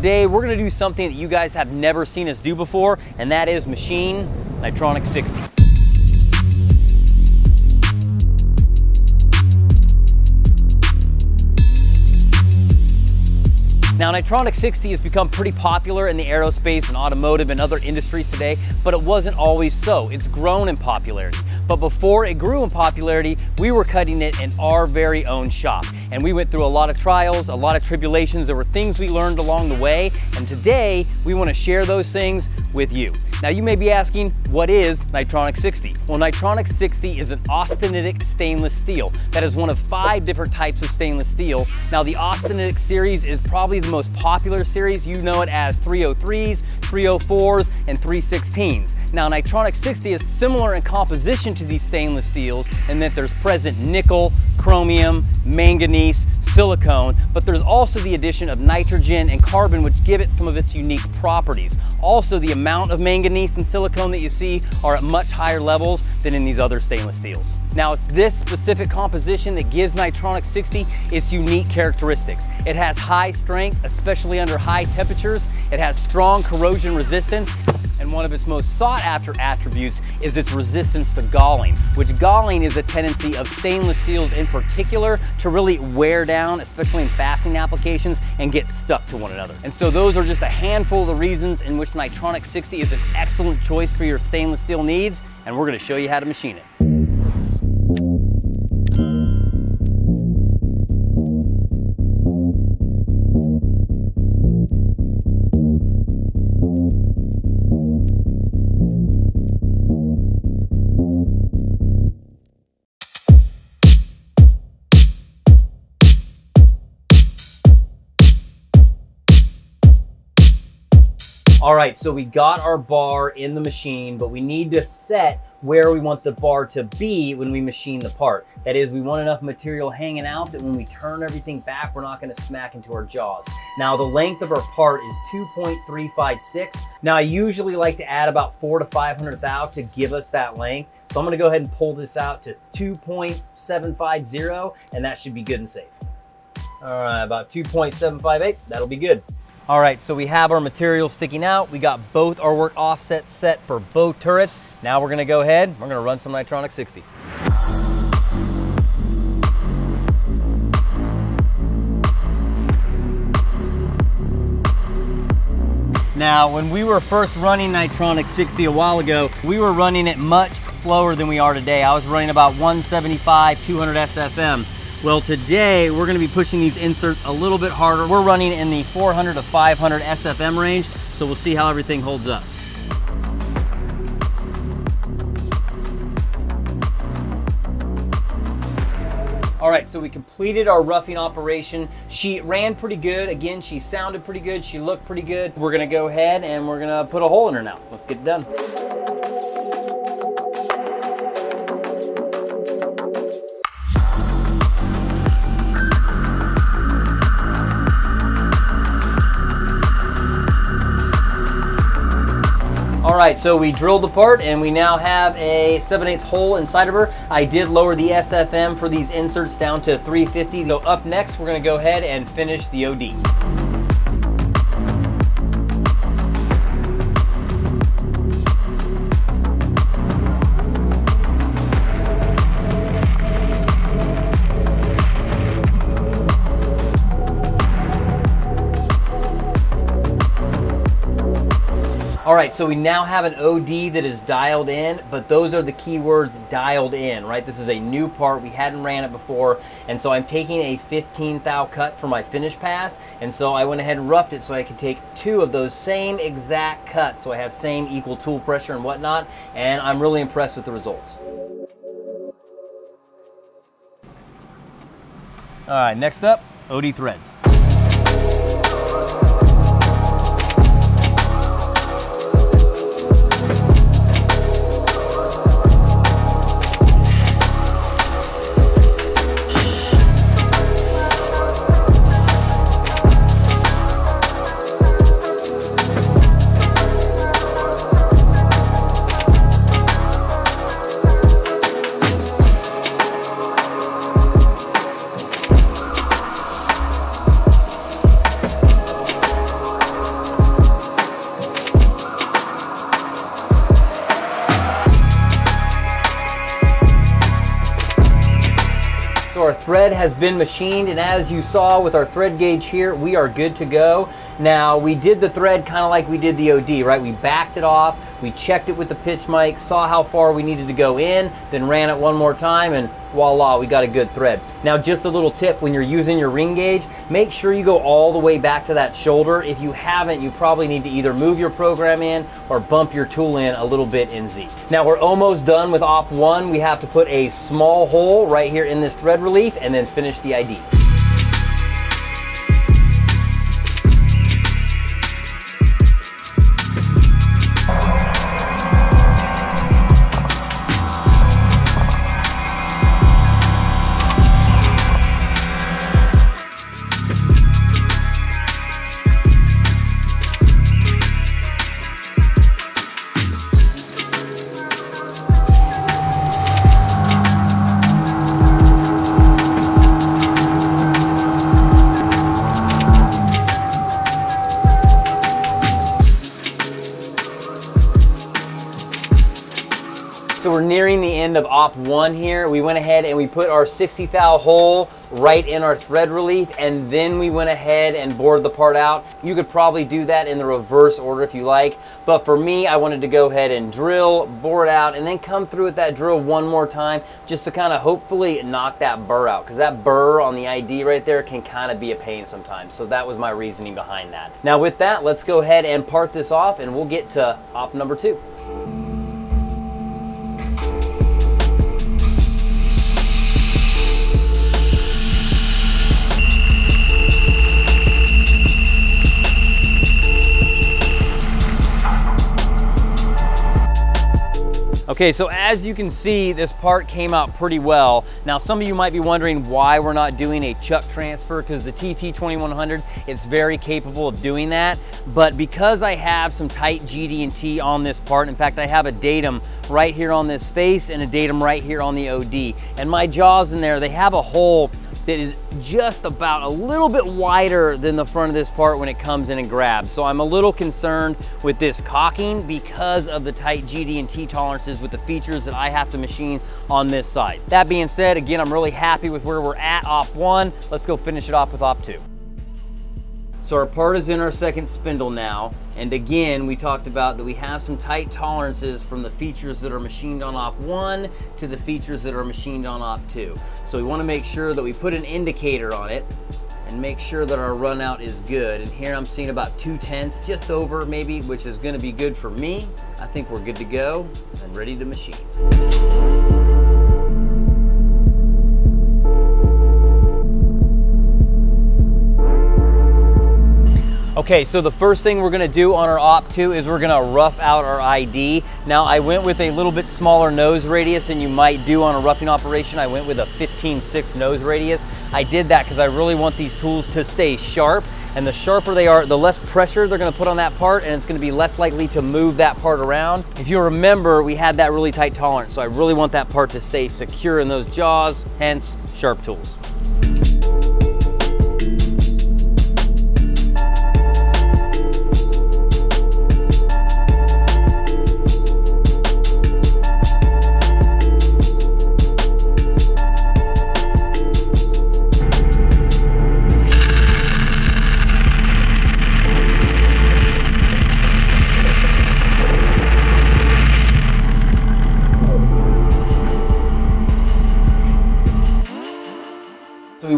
today we're gonna do something that you guys have never seen us do before, and that is machine Nitronic 60. Now, Nitronic 60 has become pretty popular in the aerospace and automotive and other industries today, but it wasn't always so. It's grown in popularity. But before it grew in popularity, we were cutting it in our very own shop. And we went through a lot of trials, a lot of tribulations. There were things we learned along the way. And today, we wanna share those things with you. Now you may be asking, what is Nitronic 60? Well, Nitronic 60 is an austenitic stainless steel. That is one of five different types of stainless steel. Now the austenitic series is probably the most popular series. You know it as 303s, 304s, and 316s. Now Nitronic 60 is similar in composition to these stainless steels in that there's present nickel, chromium, manganese, silicone, but there's also the addition of nitrogen and carbon which give it some of its unique properties. Also, the amount of manganese and silicone that you see are at much higher levels than in these other stainless steels. Now, it's this specific composition that gives Nitronic 60 its unique characteristics. It has high strength, especially under high temperatures. It has strong corrosion resistance and one of its most sought after attributes is its resistance to galling, which galling is a tendency of stainless steels in particular to really wear down, especially in fastening applications, and get stuck to one another. And so those are just a handful of the reasons in which Nitronic 60 is an excellent choice for your stainless steel needs, and we're gonna show you how to machine it. All right, so we got our bar in the machine, but we need to set where we want the bar to be when we machine the part. That is, we want enough material hanging out that when we turn everything back, we're not gonna smack into our jaws. Now, the length of our part is 2.356. Now, I usually like to add about four to 500 thou to give us that length. So I'm gonna go ahead and pull this out to 2.750, and that should be good and safe. All right, about 2.758, that'll be good. All right, so we have our material sticking out. We got both our work offsets set for both turrets. Now we're gonna go ahead, we're gonna run some Nitronic 60. Now, when we were first running Nitronic 60 a while ago, we were running it much slower than we are today. I was running about 175, 200 SFM. Well, today we're gonna be pushing these inserts a little bit harder. We're running in the 400 to 500 SFM range, so we'll see how everything holds up. All right, so we completed our roughing operation. She ran pretty good. Again, she sounded pretty good. She looked pretty good. We're gonna go ahead and we're gonna put a hole in her now. Let's get it done. Right, so we drilled the part and we now have a 7 8 hole inside of her. I did lower the SFM for these inserts down to 350. So up next, we're gonna go ahead and finish the OD. Right, so we now have an OD that is dialed in, but those are the keywords dialed in, right? This is a new part. We hadn't ran it before. And so I'm taking a 15 thou cut for my finish pass. And so I went ahead and roughed it so I could take two of those same exact cuts. So I have same equal tool pressure and whatnot. And I'm really impressed with the results. All right, next up, OD threads. Our thread has been machined and as you saw with our thread gauge here, we are good to go. Now we did the thread kind of like we did the OD, right? We backed it off, we checked it with the pitch mic, saw how far we needed to go in, then ran it one more time and voila, we got a good thread. Now just a little tip, when you're using your ring gauge, make sure you go all the way back to that shoulder. If you haven't, you probably need to either move your program in or bump your tool in a little bit in Z. Now we're almost done with op one. We have to put a small hole right here in this thread relief and then finish the ID. We're nearing the end of op one here. We went ahead and we put our 60 thou hole right in our thread relief and then we went ahead and bored the part out. You could probably do that in the reverse order if you like, but for me, I wanted to go ahead and drill, bore it out, and then come through with that drill one more time just to kind of hopefully knock that burr out because that burr on the ID right there can kind of be a pain sometimes. So that was my reasoning behind that. Now with that, let's go ahead and part this off and we'll get to op number two. Okay, so as you can see, this part came out pretty well. Now, some of you might be wondering why we're not doing a chuck transfer because the TT2100, it's very capable of doing that. But because I have some tight GD&T on this part, in fact, I have a datum right here on this face and a datum right here on the OD. And my jaws in there, they have a hole that is just about a little bit wider than the front of this part when it comes in and grabs. So I'm a little concerned with this cocking because of the tight GD&T tolerances with the features that I have to machine on this side. That being said, again, I'm really happy with where we're at op one. Let's go finish it off with op two. So our part is in our second spindle now. And again, we talked about that we have some tight tolerances from the features that are machined on op one to the features that are machined on op two. So we wanna make sure that we put an indicator on it and make sure that our run out is good. And here I'm seeing about two tenths, just over maybe, which is gonna be good for me. I think we're good to go and ready to machine. Okay, so the first thing we're gonna do on our Op2 is we're gonna rough out our ID. Now I went with a little bit smaller nose radius than you might do on a roughing operation. I went with a 15-6 nose radius. I did that because I really want these tools to stay sharp and the sharper they are, the less pressure they're gonna put on that part and it's gonna be less likely to move that part around. If you remember, we had that really tight tolerance, so I really want that part to stay secure in those jaws, hence sharp tools.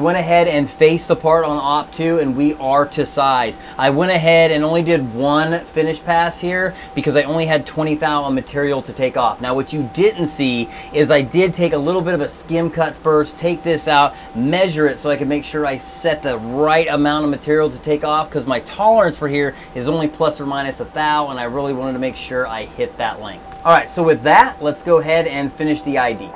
Went ahead and faced the part on op 2 and we are to size. I went ahead and only did one finish pass here because I only had 20 thou of material to take off. Now what you didn't see is I did take a little bit of a skim cut first, take this out, measure it so I could make sure I set the right amount of material to take off because my tolerance for here is only plus or minus a thou and I really wanted to make sure I hit that length. All right, so with that, let's go ahead and finish the ID.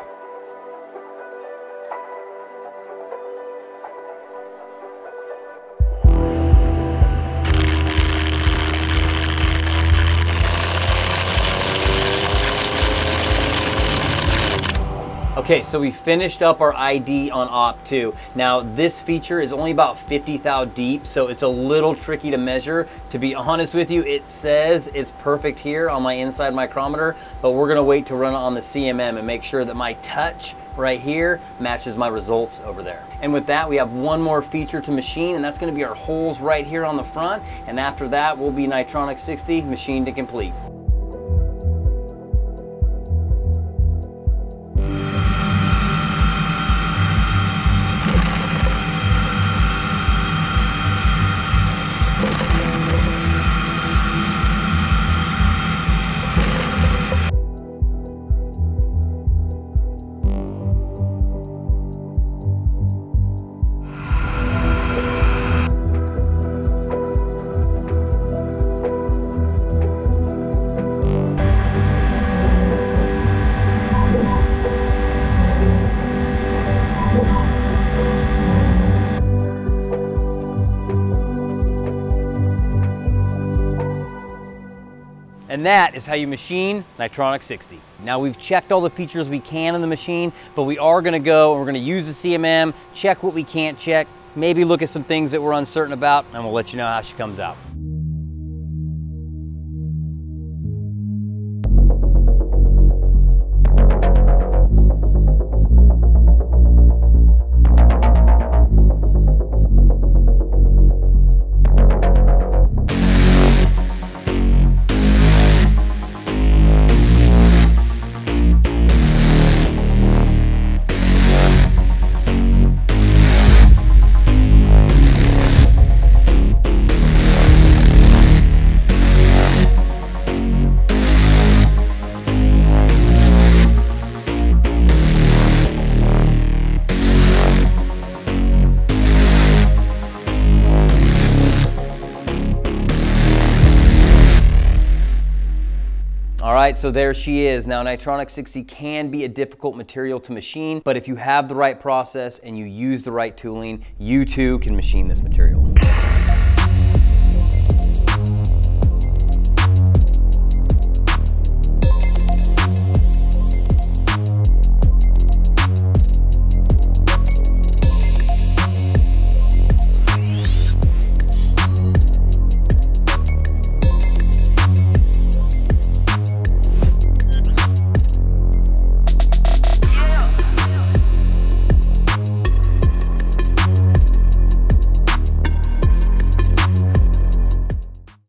Okay, so we finished up our ID on Op2. Now this feature is only about 50 thou deep, so it's a little tricky to measure. To be honest with you, it says it's perfect here on my inside micrometer, but we're gonna wait to run it on the CMM and make sure that my touch right here matches my results over there. And with that, we have one more feature to machine, and that's gonna be our holes right here on the front. And after that, we'll be Nitronic 60 machined to complete. That is how you machine Nitronic 60. Now we've checked all the features we can in the machine, but we are gonna go and we're gonna use the CMM, check what we can't check, maybe look at some things that we're uncertain about, and we'll let you know how she comes out. Right, so there she is. Now Nitronic 60 can be a difficult material to machine, but if you have the right process and you use the right tooling, you too can machine this material.